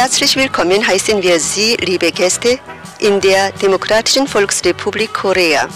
Herzlich willkommen heißen wir Sie, liebe Gäste, in der Demokratischen Volksrepublik Korea.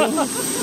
Thank you.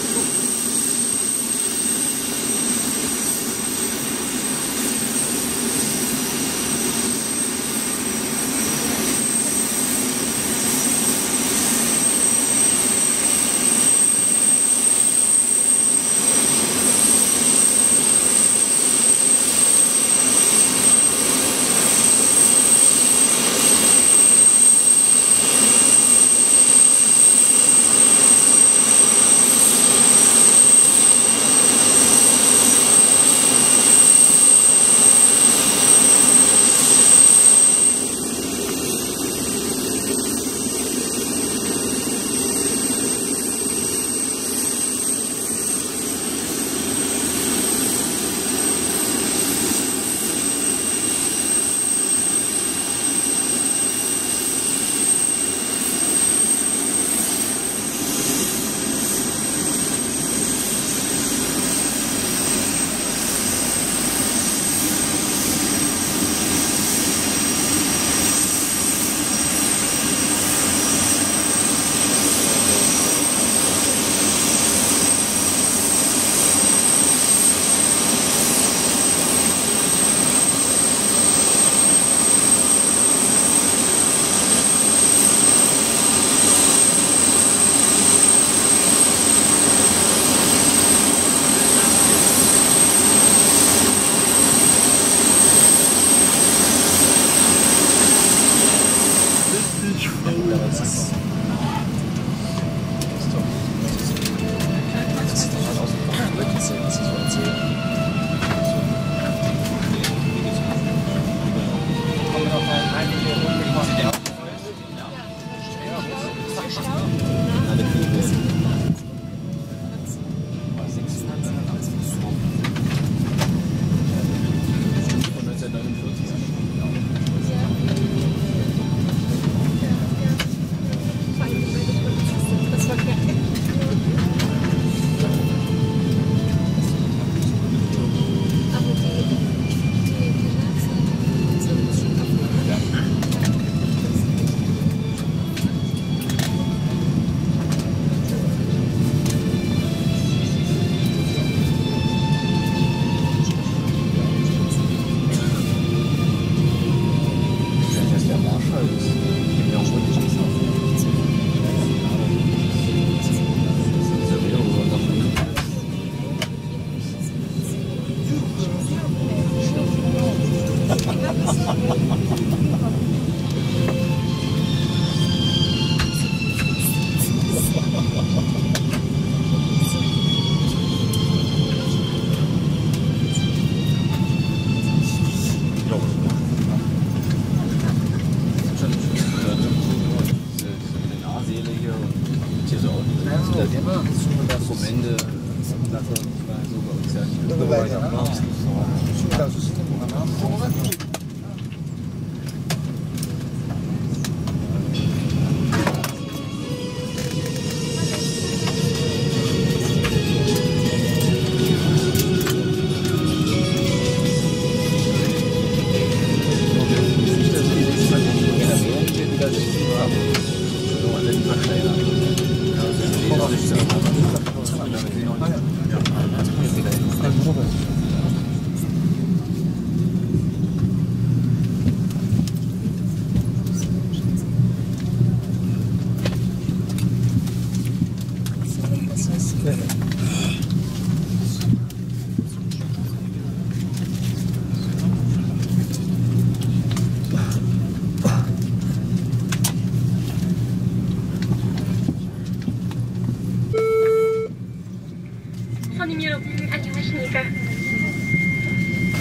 손님 여러분 안녕하십니까?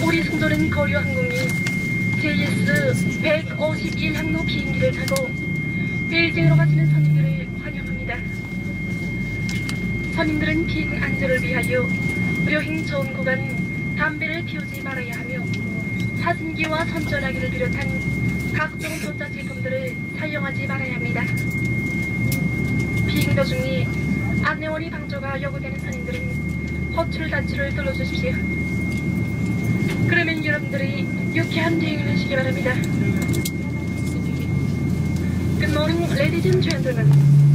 우리 승조는 거류항공이 JS 151 항로 비행기를 타고 베이징으로 가시는 손님들을 환영합니다. 손님들은 비행 안전을 위하여 료행 좋은 구간 담배를 피우지 말아야 하며 사진기와 손전화기를 비롯한 각종 전자 제품들을 사용하지 말아야 합니다. 비행 도중에 안내원이 방조가 요구되는 손님들은 허출단추를 눌러주십시오. 그러면 여러분들이 유쾌한 대응을 하시기 바랍니다. 음. Good morning, ladies and gentlemen.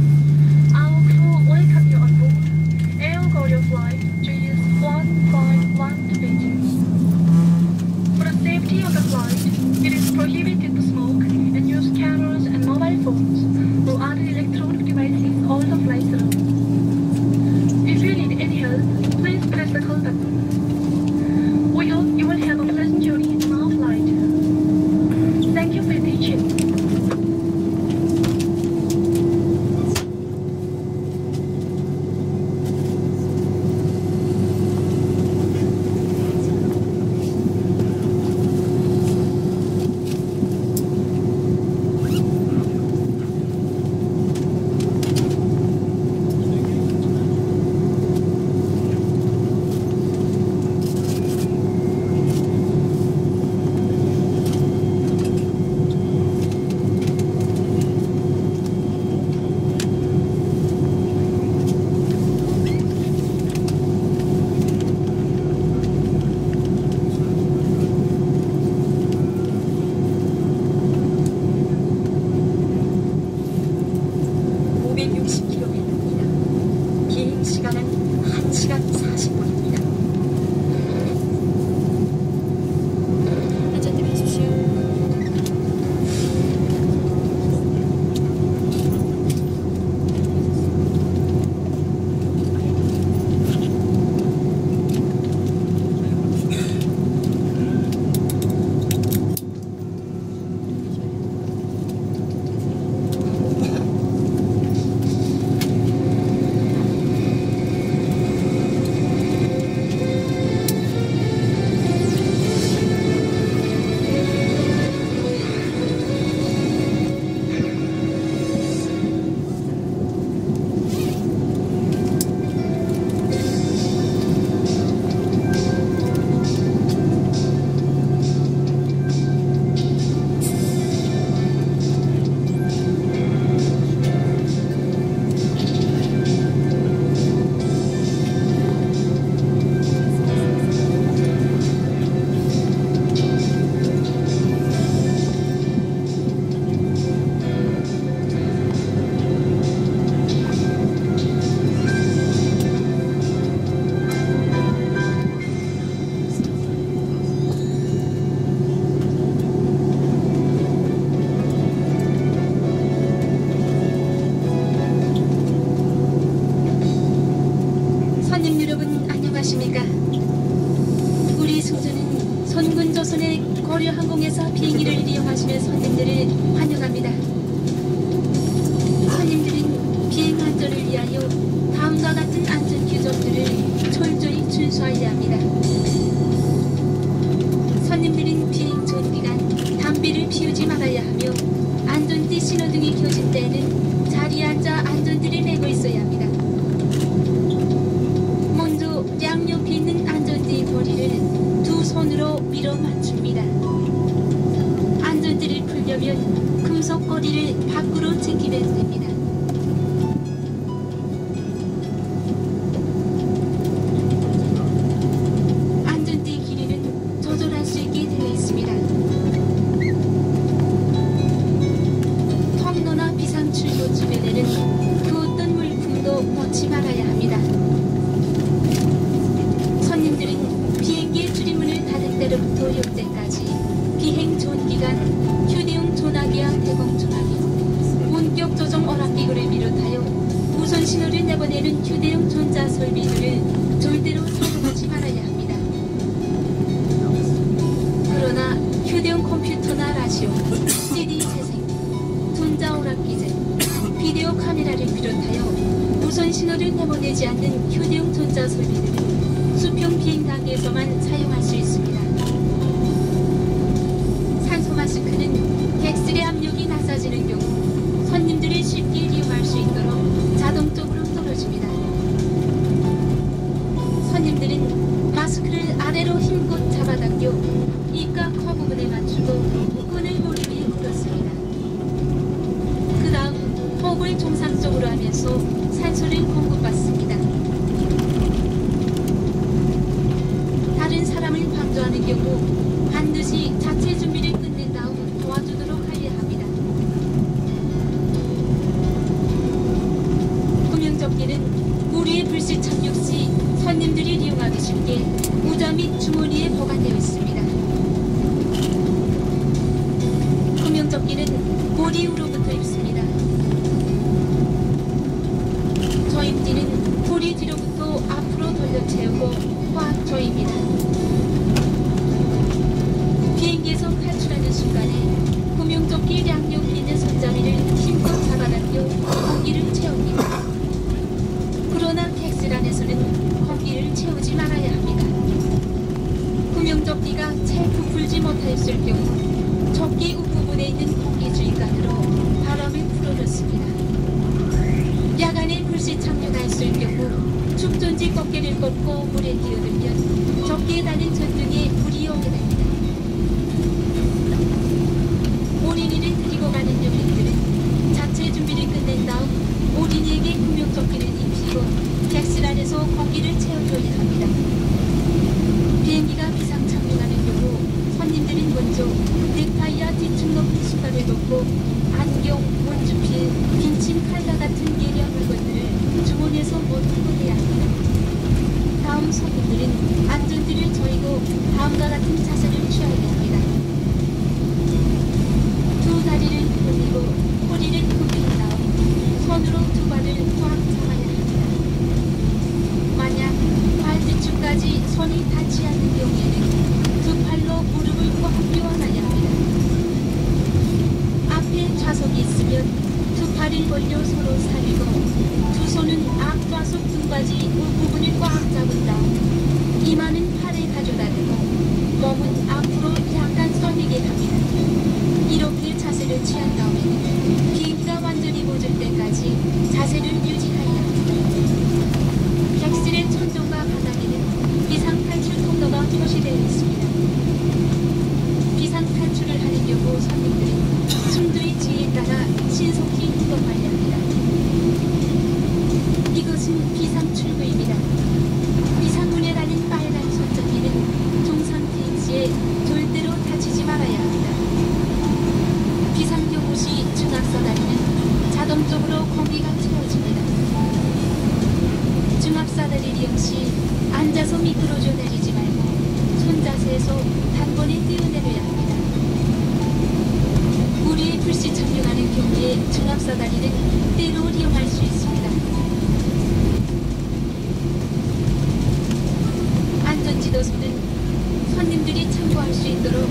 여러분들이 참고할 수 있도록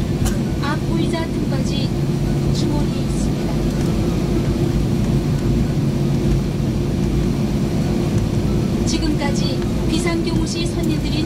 앞 의자 등받이 주머니 있습니다. 지금까지 비상경호시 선녀들이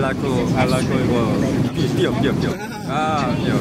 lagu lagu itu. Diam diam diam. Ah diam.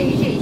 日本每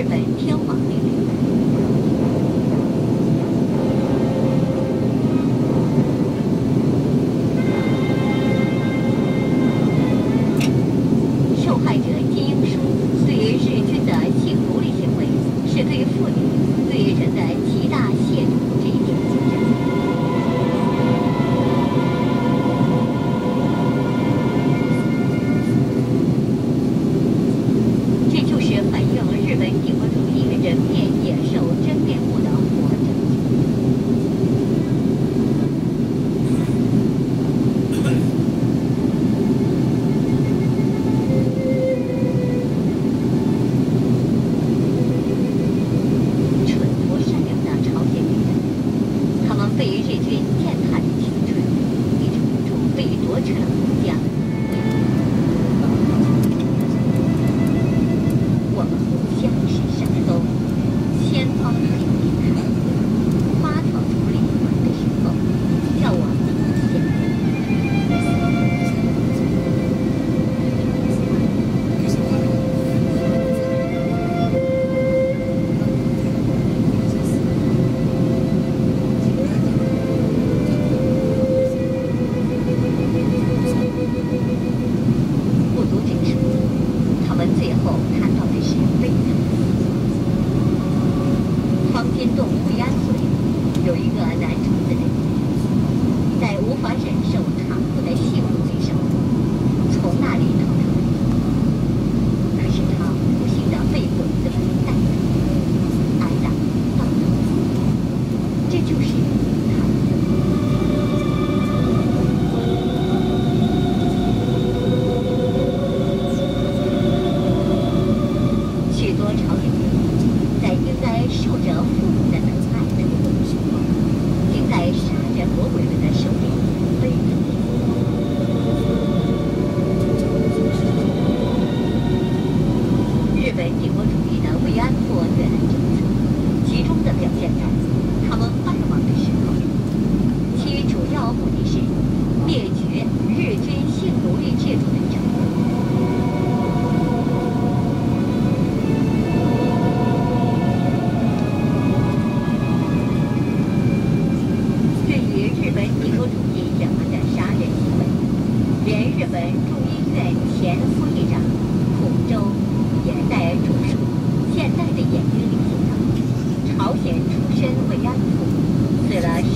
日本天皇陵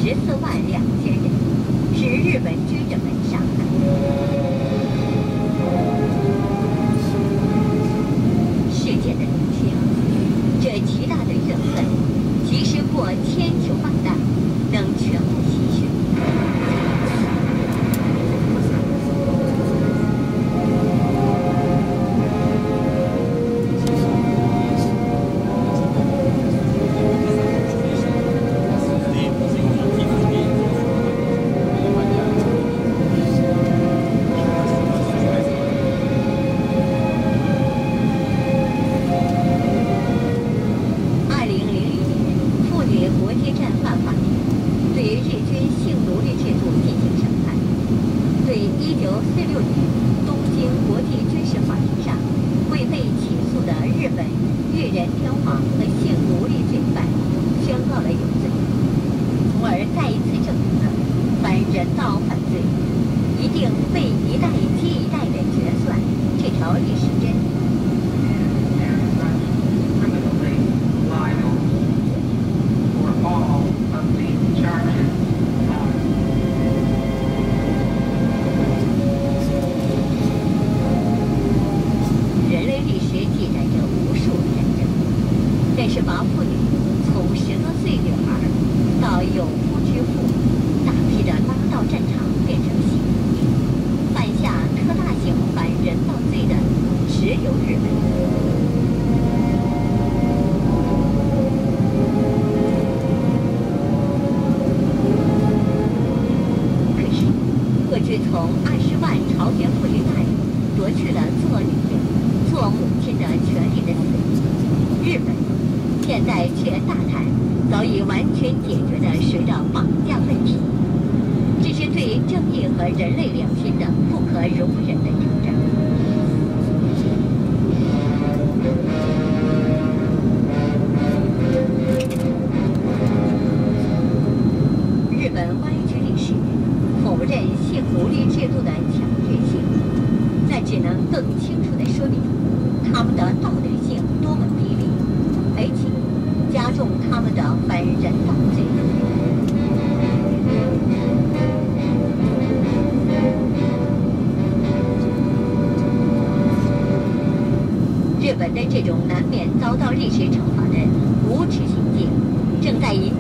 十四万两千人是日本军人的受到历史惩罚的无耻行径正在以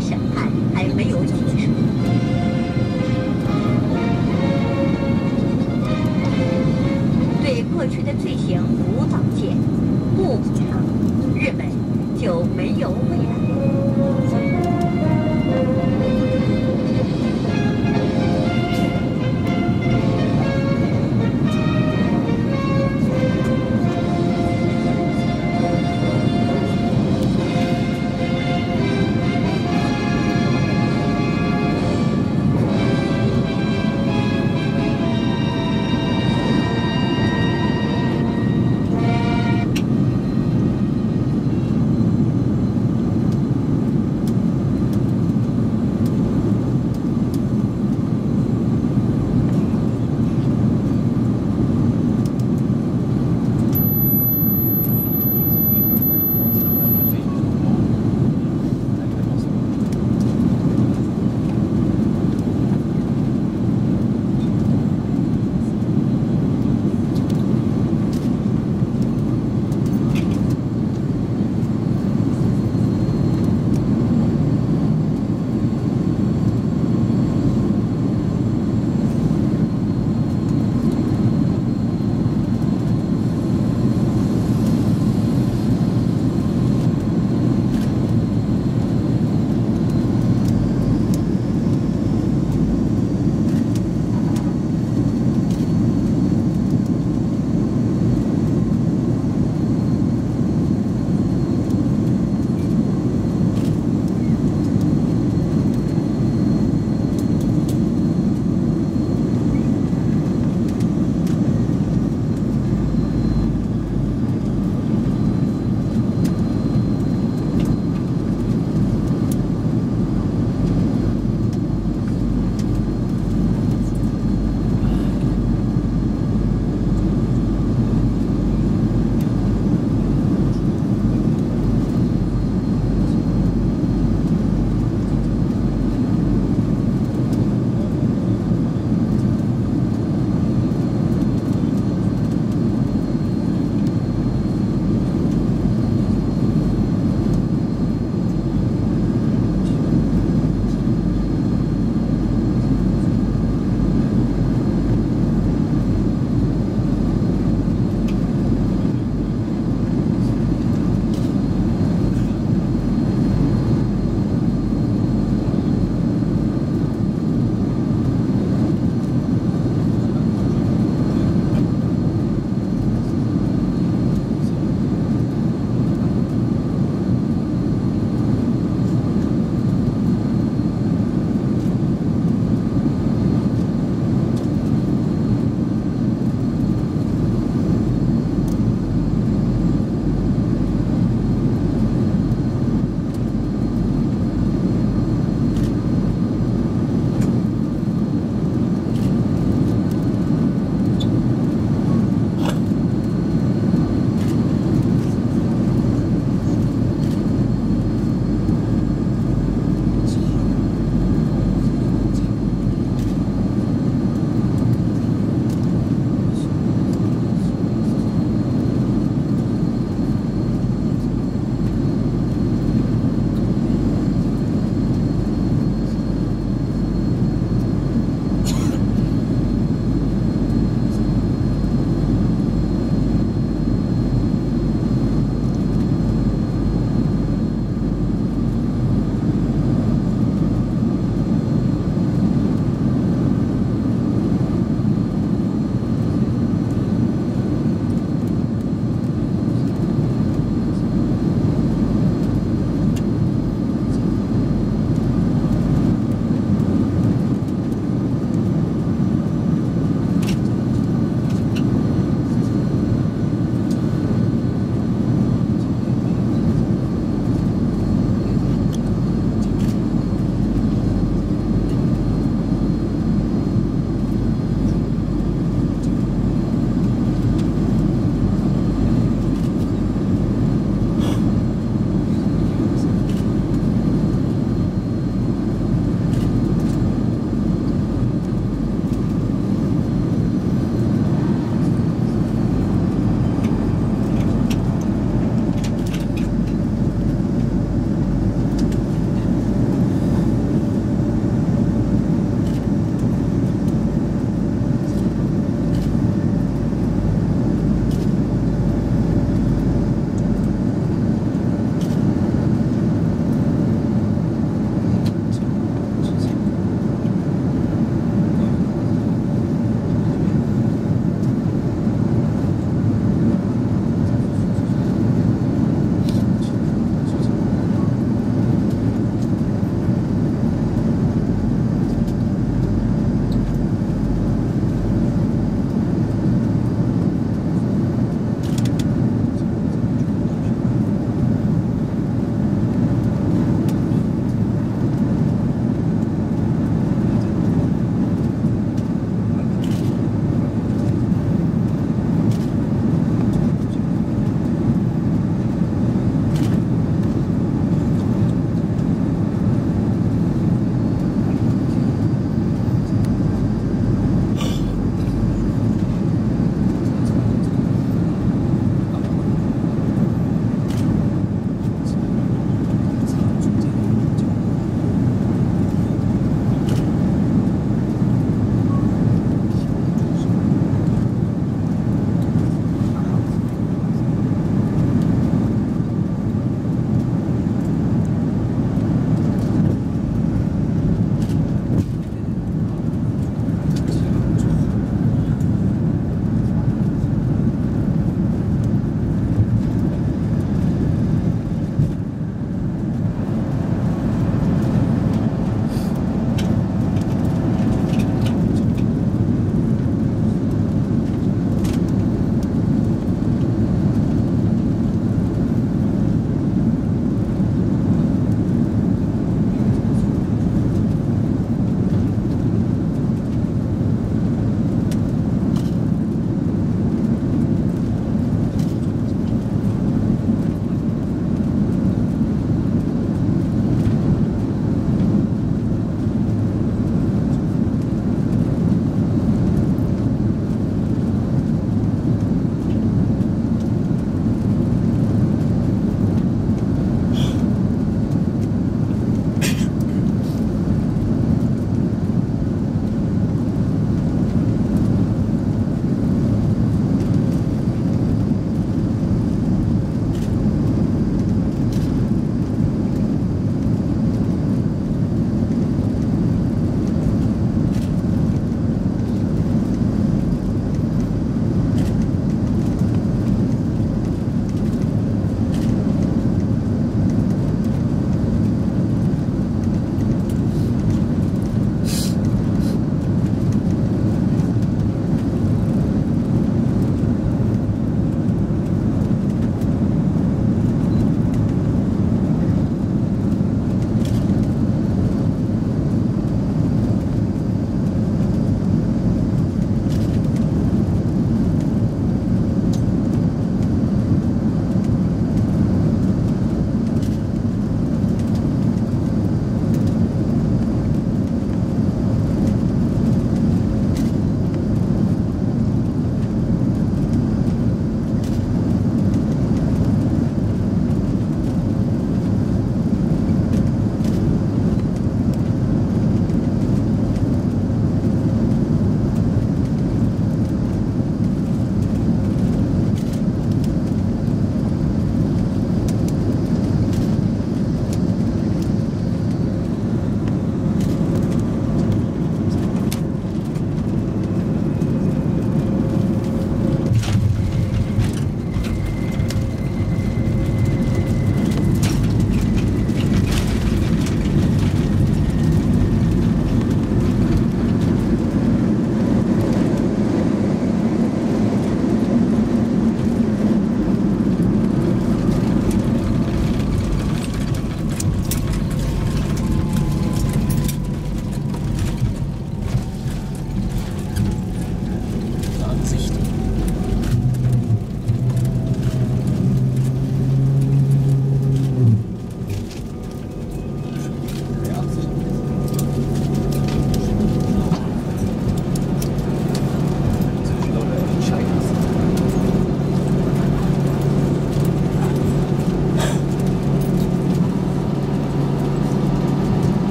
审判还没有结束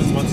Cheers, Mann.